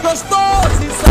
gostoso e.